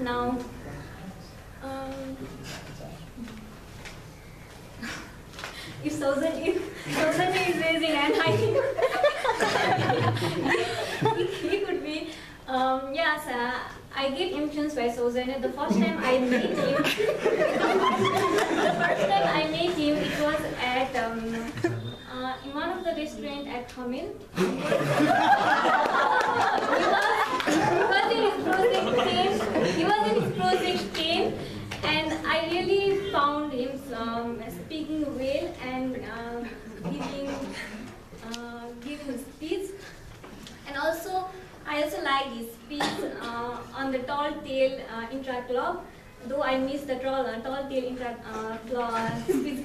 now. Um, if Susan, if Susan is raising and I think he could be. Um, yes, uh, I get influenced by Susan. The first time I met him, the first time I met him, it was at um, uh, in one of the restaurant at Hamil. he was in his project team. He was in his project team, and I really found him um, speaking well and uh, giving uh, giving speech. And also, I also like his speech uh, on the tall tale uh, intra club. Though I missed the tall, tall tale intra uh, club speech.